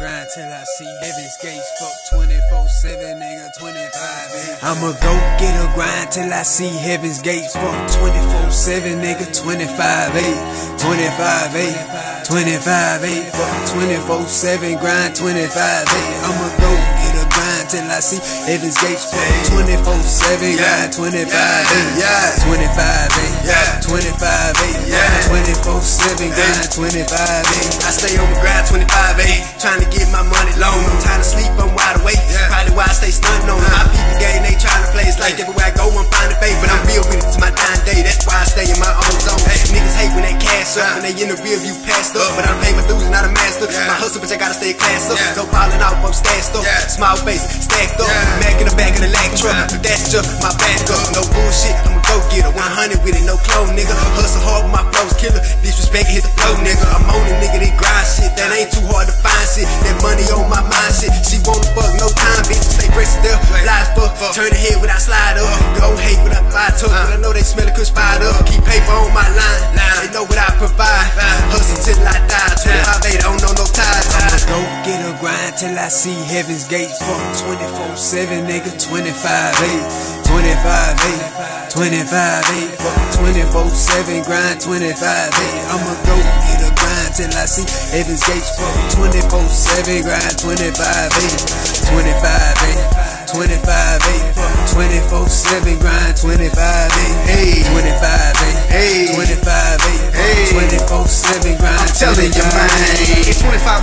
till I see heaven's gates. Fuck 24 7, nigga, 25 I'ma go get a grind till I see heaven's gates. Fuck 24 7, nigga, 25 8. 25 8. 25 8. Fuck 24 7, grind 25 8. I'ma go get a grind till I see heaven's gates. Fuck 24 7, grind 25 8. 25 8. Yeah. 25 8. Yeah. 24 7, grind 25 8. I stay on the grind 25 8, trying to get my money long. No time to sleep, I'm wide awake. Probably why I stay stunting on them. My people game, they trying to play. It's like everywhere I go, I'm finding faith. But I'm real with it to my dying day. That's why I stay in my own zone. Niggas hate when they cash up, when they in the rear view passed up. Uh. But I pay my dues, not a master. My hustle, but I gotta stay class up. Go piling off, I'm stashed up. Smile face, stacked up. Mac in the back of the lag truck. But that's just my backup. No bullshit, I'm a go getter. 100 with it, no clone, nigga. Hustle hard with my flows killer. Disrespect, hit the flow, nigga. I'm on it, nigga. They grind shit. Fuck. Turn the head without slide up. Go hate without fire tuck. But I know they smell it, cause fired up. Keep paper on my line. They know what I provide. Hustle till I die. 25 8, I don't know no ties. I'ma go get a grind till I see heaven's gates. Fuck 24 7, nigga, 25 8. 25 8. 25 8. Fuck 24 7, grind 25 8. I'ma go get a grind till I see heaven's gates. Fuck 24 7, grind 25 8. 25 8. 25 8. Fuck 24 7, grind 25 8. Hey. 25 8. Hey. 25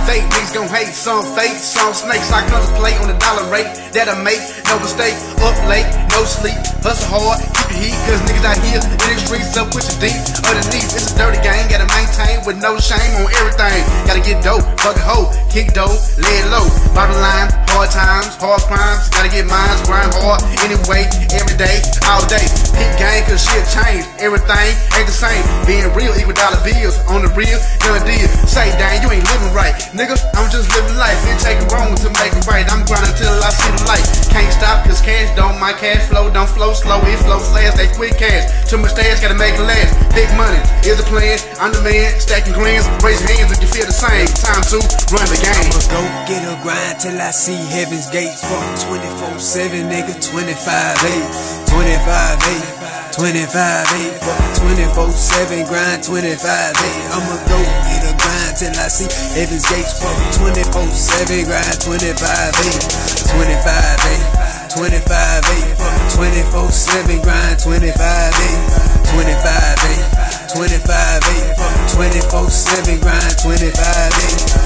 It's 25 8, niggas gon' hate, some fake, some snakes. I contemplate on the dollar rate that I make. No mistake, up late, no sleep, hustle hard, keep your heat, cause niggas out here in the streets up with your deep. Underneath, it's a dirty game, gotta maintain with no shame on everything. Gotta get dope, fuck a hoe, kick dope, lay low. Bottom line, hard times, hard crimes, gotta get mines, grind hard, anyway, every day, all day. Hit game, cause shit change, everything ain't the same. Being real, dollar bills, on the real, gun deal. Say, dang, you ain't living right. Nigga, I'm just living life. It take it wrong to make it right. I'm grinding till I see the light. Can't stop, cause cash don't, my cash flow don't flow slow. It flows fast, they quick cash. Too much stash, gotta make it last. Big money is the plan. I'm the man, stacking greens. Raise hands if you feel the same. Time to run the game. I'ma go get a grind till I see heaven's gates. Fuck 24 7, nigga, 25 8. 25 8. 25 8. 24 7, grind 25 8. I'ma go get a grind till I see heaven's gates. Fuck 24 7, grind 25 8. 25 8. 25 8. Fuck 24 7, grind 25 8. 25 8. 25 8. Fuck 24 7, grind eh?